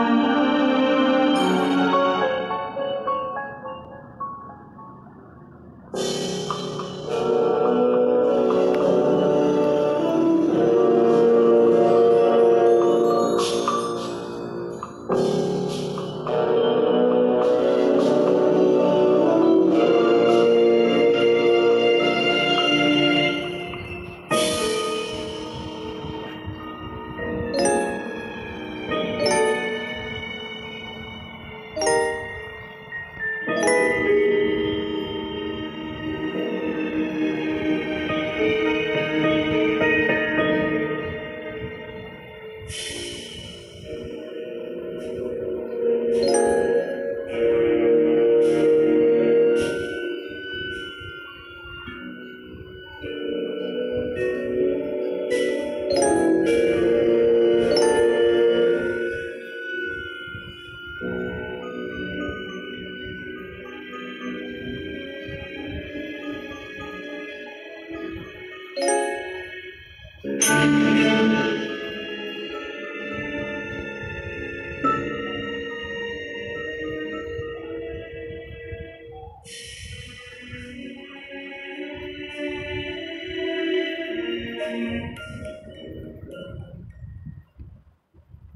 Música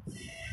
Yeah.